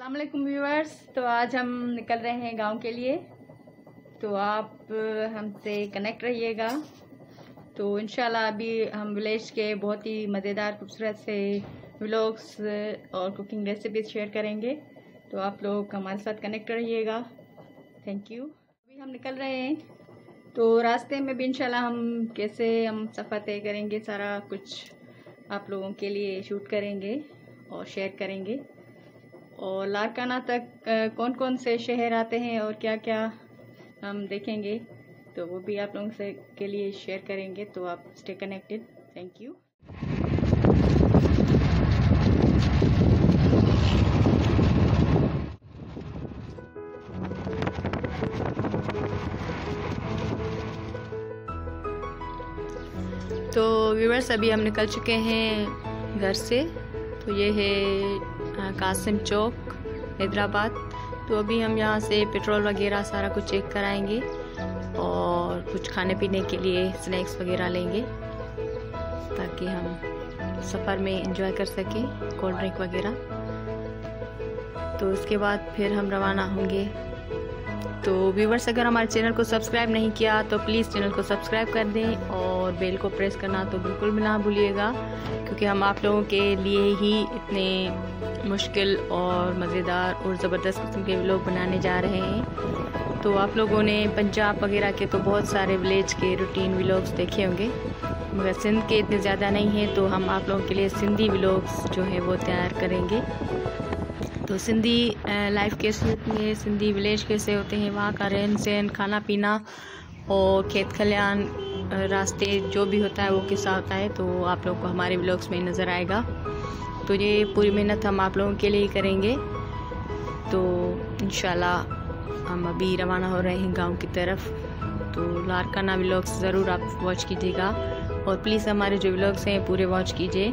Aslam viewers तो आज हम निकल रहे हैं गाँव के लिए। तो आप हमसे कनेक्ट रहिएगा। तो इन अभी हम विलेज के बहुत ही मज़ेदार, खूबसूरत से व्लॉग्स और कुकिंग रेसिपीज़ शेयर करेंगे। तो आप लोग हमारे साथ कनेक्ट रहिएगा। थैंक यू अभी हम निकल रहे हैं। तो रास्ते में भी इंशाल्लाह हम कैसे हम सफ़र तय करेंगे, सारा कुछ आप लोगों के लिए शूट करेंगे और शेयर करेंगे। और लारकाना तक कौन कौन से शहर आते हैं और क्या क्या हम देखेंगे तो वो भी आप लोगों से के लिए शेयर करेंगे तो आप स्टे कनेक्टेड थैंक यू तो व्यूवर्स अभी हम निकल चुके हैं घर से तो ये है कासिम चौक, हैदराबाद। तो अभी हम यहाँ से पेट्रोल वगैरह सारा कुछ चेक कराएँगे और कुछ खाने पीने के लिए स्नैक्स वगैरह लेंगे ताकि हम सफ़र में इंजॉय कर सकें कोल्ड ड्रिंक वगैरह। तो उसके बाद फिर हम रवाना होंगे। तो व्यूवर्स अगर हमारे चैनल को सब्सक्राइब नहीं किया तो प्लीज़ चैनल को सब्सक्राइब कर दें और बेल को प्रेस करना तो बिल्कुल भी ना भूलिएगा, क्योंकि हम आप लोगों के लिए ही इतने मुश्किल और मज़ेदार और ज़बरदस्त किस्म के व्लॉग बनाने जा रहे हैं। तो आप लोगों ने पंजाब वगैरह के तो बहुत सारे विलेज के रूटीन व्लॉग्स देखे होंगे। मगर सिंध के इतने ज़्यादा नहीं हैं तो हम आप लोगों के लिए सिंधी व्लॉग्स जो है वो तैयार करेंगे। तो सिंधी लाइफ कैसे होती है सिंधी विलेज कैसे होते हैं, वहाँ का रहन सहन खाना पीना और खेत खलियान रास्ते जो भी होता है वो किस्सा होता है तो आप लोग को हमारे ब्लॉग्स में नज़र आएगा। तो ये पूरी मेहनत हम आप लोगों के लिए ही करेंगे। तो इन हम अभी रवाना हो रहे हैं गाँव की तरफ़। तो लारकाना व्लॉग्स ज़रूर आप वॉच कीजिएगा। और प्लीज़ हमारे जो व्लॉग्स हैं, पूरे वॉच कीजिए,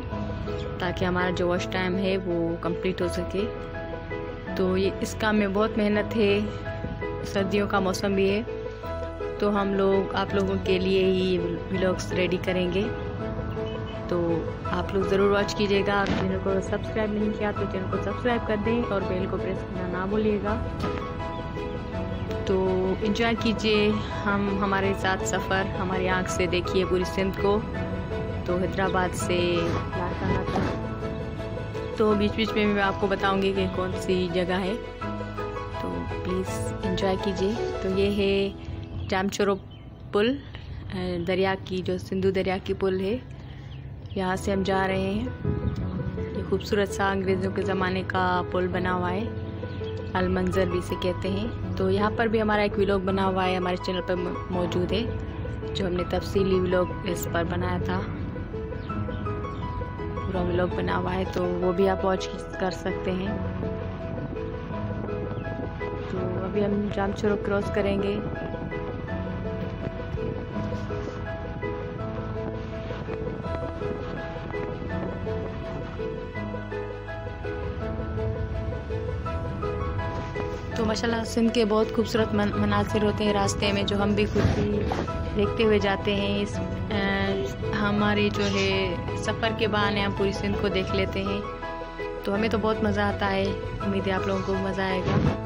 ताकि हमारा जो वॉच टाइम है वो कंप्लीट हो सके। तो ये, इस काम में बहुत मेहनत है। सर्दियों का मौसम भी है। तो हम लोग, आप लोगों के लिए ही ब्लॉग्स रेडी करेंगे। तो आप लोग ज़रूर वॉच कीजिएगा। आप चैनल को सब्सक्राइब नहीं किया तो चैनल को सब्सक्राइब कर दें और बेल को प्रेस करना ना भूलिएगा। तो इन्जॉय कीजिए हम, हमारे साथ सफ़र, हमारी आँख से देखिए पूरी सिंध को। तो हैदराबाद से तक तो बीच बीच में मैं आपको बताऊँगी कि कौन सी जगह है। तो प्लीज़ इन्जॉय कीजिए। तो ये है जामचोरो पुल दरिया की जो सिंधु दरिया की पुल है, यहाँ से हम जा रहे हैं। ये खूबसूरत सा अंग्रेज़ों के ज़माने का पुल बना हुआ है अलमंजर भी इसे कहते हैं। तो यहाँ पर भी हमारा एक व्लॉग बना हुआ है, हमारे चैनल पर मौजूद है, जो हमने तफसीली व्लॉग इस पर बनाया था। पूरा व्लॉग बना हुआ है तो वो भी आप वॉच कर सकते हैं। तो अभी हम जाम क्रॉस करेंगे। तो माशाल्लाह सिंध के बहुत खूबसूरत मनासर होते हैं रास्ते में जो हम भी खुद ही देखते हुए जाते हैं। इस आ, जो है सफ़र के बहाने हम पूरी सिंध को देख लेते हैं। तो हमें तो बहुत मज़ा आता है। उम्मीद है आप लोगों को मज़ा आएगा।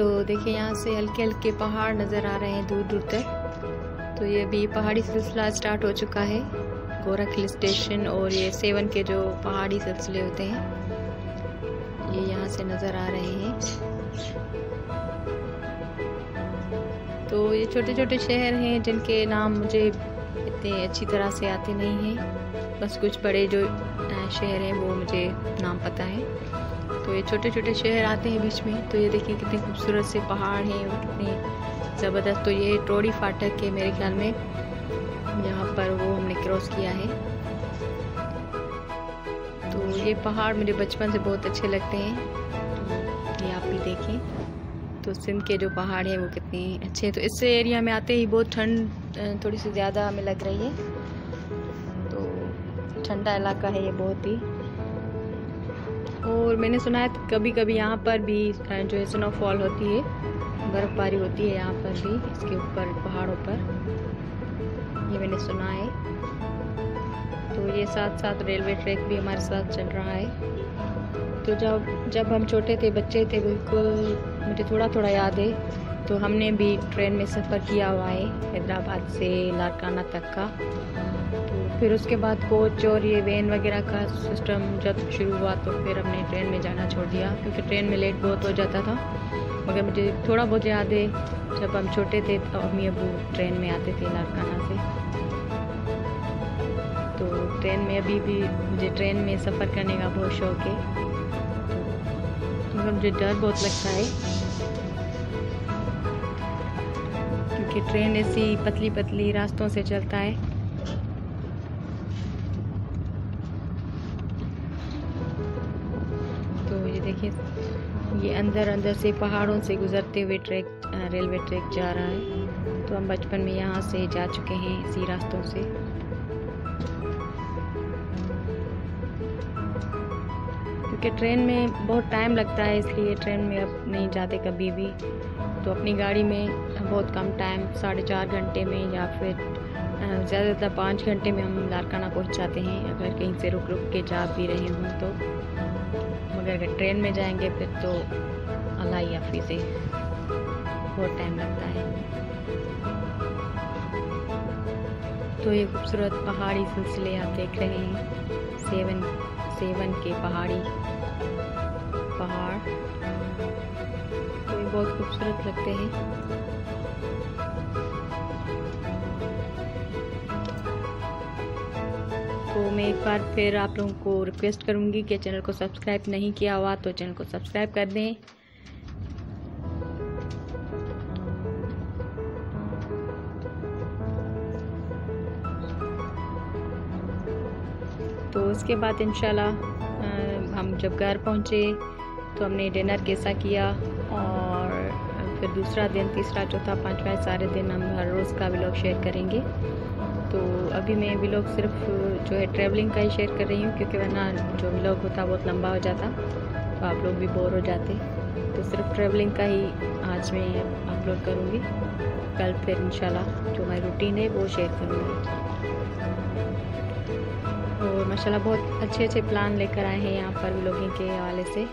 तो देखिए यहाँ से हल्के हल्के पहाड़ नज़र आ रहे हैं दूर दूर तक। तो ये अभी पहाड़ी सिलसिला स्टार्ट हो चुका है। गोरख हिल स्टेशन और ये सेवन के जो पहाड़ी सिलसिले होते हैं, ये यहाँ से नज़र आ रहे हैं। तो ये छोटे छोटे शहर हैं जिनके नाम मुझे इतने अच्छी तरह से आते नहीं हैं। बस कुछ बड़े जो शहर हैं वो मुझे नाम पता है। तो ये छोटे छोटे शहर आते हैं बीच में तो ये देखिए कितने खूबसूरत से पहाड़ हैं और कितने ज़बरदस्त। तो ये टोड़ी फाटक है मेरे ख्याल में, यहाँ पर वो हमने क्रॉस किया है। तो ये पहाड़ मुझे बचपन से बहुत अच्छे लगते हैं। तो ये आप भी देखें। तो सिंध के जो पहाड़ हैं वो कितने अच्छे हैं। तो इस एरिया में आते ही बहुत ठंड थोड़ी सी ज़्यादा हमें लग रही है। तो ठंडा इलाका है ये बहुत ही। और मैंने सुना है कभी कभी यहाँ पर भी जो है स्नोफॉल होती है, बर्फ़बारी होती है यहाँ पर भी, इसके ऊपर, पहाड़ों पर। ये मैंने सुना है। तो ये साथ साथ रेलवे ट्रैक भी हमारे साथ चल रहा है। तो जब जब हम छोटे थे, बच्चे थे, बिल्कुल मुझे थोड़ा थोड़ा याद है तो हमने भी ट्रेन में सफ़र किया हुआ है, हैदराबाद से लारकाना तक का। फिर उसके बाद कोच और ये वैन वगैरह का सिस्टम जब शुरू हुआ तो फिर हमने ट्रेन में जाना छोड़ दिया। क्योंकि ट्रेन में लेट बहुत हो जाता था। मगर मुझे थोड़ा बहुत याद है, जब हम छोटे थे तो अम्मी अबू ट्रेन में आते थे लारकाना से। तो ट्रेन में अभी भी मुझे ट्रेन में सफ़र करने का बहुत शौक है। मगर मुझे डर बहुत लगता है। क्योंकि ट्रेन ऐसी पतली पतली रास्तों से चलता है। अंदर अंदर से पहाड़ों से गुजरते हुए ट्रैक रेलवे ट्रैक जा रहा है। तो हम बचपन में यहाँ से जा चुके हैं इसी रास्तों से। क्योंकि ट्रेन में बहुत टाइम लगता है, इसलिए ट्रेन में अब नहीं जाते कभी भी। तो अपनी गाड़ी में बहुत कम टाइम, साढ़े चार घंटे में या फिर ज़्यादा ज़्यादा पाँच घंटे में हम लारकाना पहुँच जाते हैं, अगर कहीं से रुक रुक के जा भी रहे हों तो। मगर अगर ट्रेन में जाएँगे फिर तो अलाई अफी से बहुत टाइम लगता है। तो ये खूबसूरत पहाड़ी सिलसिले आप देख रहे हैं। सेवन सेवन के पहाड़ी, पहाड़। तो ये बहुत खूबसूरत लगते हैं। तो मैं एक बार फिर आप लोगों को रिक्वेस्ट करूँगी कि चैनल को सब्सक्राइब नहीं किया हुआ तो चैनल को सब्सक्राइब कर दें। तो उसके बाद इंशाल्लाह हम जब घर पहुँचे तो हमने डिनर कैसा किया और फिर दूसरा दिन, तीसरा, चौथा, पाँचवा, सारे दिन हम हर रोज़ का व्लॉग शेयर करेंगे। तो अभी मैं व्लॉग सिर्फ़, जो है ट्रैवलिंग का ही शेयर कर रही हूँ, क्योंकि वरना जो व्लॉग होता बहुत लंबा हो जाता तो आप लोग भी बोर हो जाते। तो सिर्फ़ ट्रैवलिंग का ही आज मैं अपलोड करूँगी। कल फिर इंशाल्लाह जो हमारी रूटीन है, वो शेयर करूँगी। और माशाल्लाह बहुत अच्छे अच्छे प्लान लेकर आए हैं यहाँ पर व्लॉगिंग के हवाले से।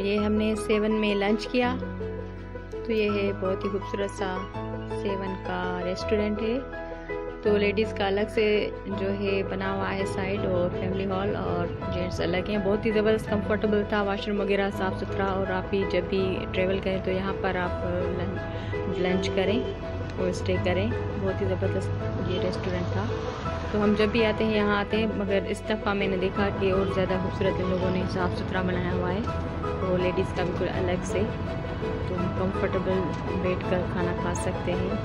ये हमने सेवन में लंच किया। तो ये है बहुत ही खूबसूरत सा सेवन का रेस्टोरेंट है। तो लेडीज़ का अलग से जो है बना हुआ है साइड और फैमिली हॉल और जेंट्स अलग हैं। बहुत ही ज़बरदस्त कंफर्टेबल था। वाशरूम वगैरह साफ़ सुथरा और आप ही जब भी ट्रेवल करें तो यहाँ पर आप लंच करें और स्टे करें। बहुत ही ज़बरदस्त ये रेस्टोरेंट था। तो हम जब भी आते हैं, यहाँ आते हैं, मगर इस दफ़ा मैंने देखा कि और ज़्यादा खूबसूरत इन लोगों ने साफ़ सुथरा बनाया हुआ है। तो लेडीज़ का बिल्कुल अलग से। तो हम कम्फर्टेबल बैठ कर खाना खा सकते हैं।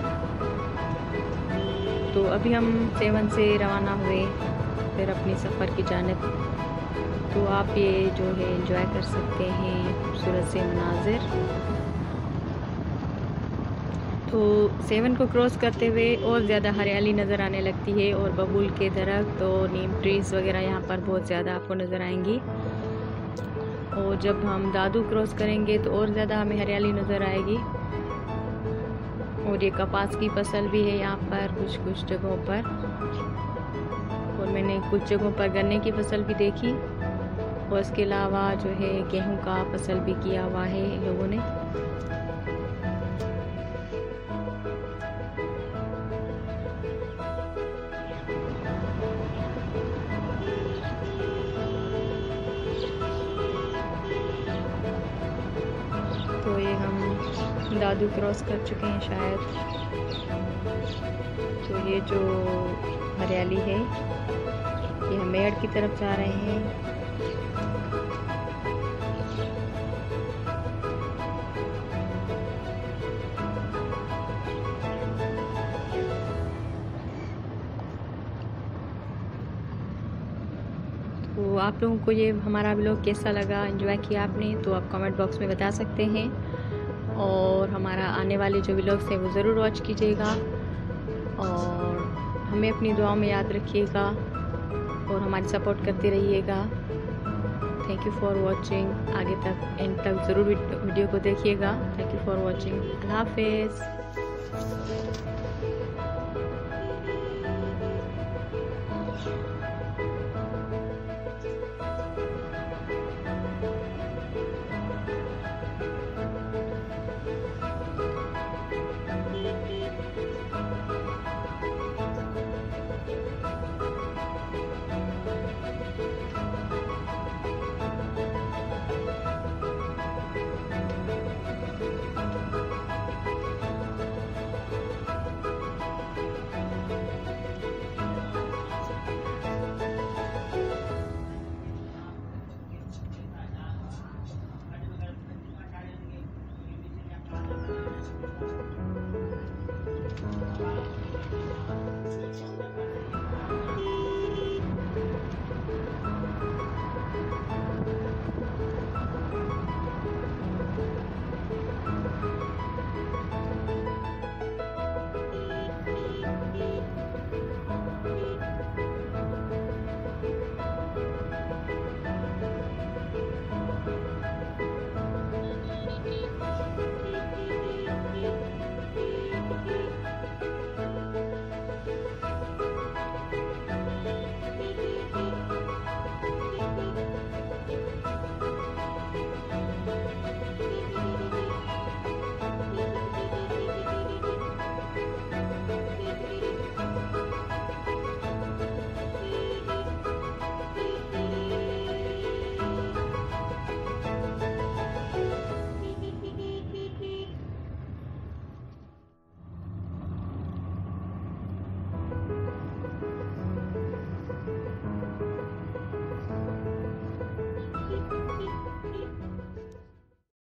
तो अभी हम सेवन से रवाना हुए, फिर अपने सफ़र की जानब। तो आप ये जो है इंजॉय कर सकते हैं खूबसूरत से मनाजिर। तो सेवन को क्रॉस करते हुए और ज़्यादा हरियाली नज़र आने लगती है और बबूल के दरख्त और नीम ट्रीज़ वगैरह यहाँ पर बहुत ज़्यादा आपको नज़र आएँगी। और जब हम दादू क्रॉस करेंगे तो और ज़्यादा हमें हरियाली नज़र आएगी। और ये कपास की फ़सल भी है यहाँ पर कुछ कुछ जगहों पर। और मैंने कुछ जगहों पर गन्ने की फ़सल भी देखी। और इसके अलावा जो है गेहूँ का फ़सल भी किया हुआ है लोगों ने। दादू क्रॉस कर चुके हैं शायद। तो ये जो हरियाली है, ये हम मेड़ की तरफ़ जा रहे हैं। तो आप लोगों को ये हमारा ब्लॉग कैसा लगा? एंजॉय किया आपने? तो आप कमेंट बॉक्स में बता सकते हैं। और हमारा आने वाले जो व्लॉग्स है वो ज़रूर वॉच कीजिएगा। और हमें अपनी दुआ में याद रखिएगा और हमारी सपोर्ट करते रहिएगा। थैंक यू फॉर वॉचिंग आगे तक एंड तक ज़रूर वीडियो को देखिएगा। थैंक यू फॉर वॉचिंग हाफिज़।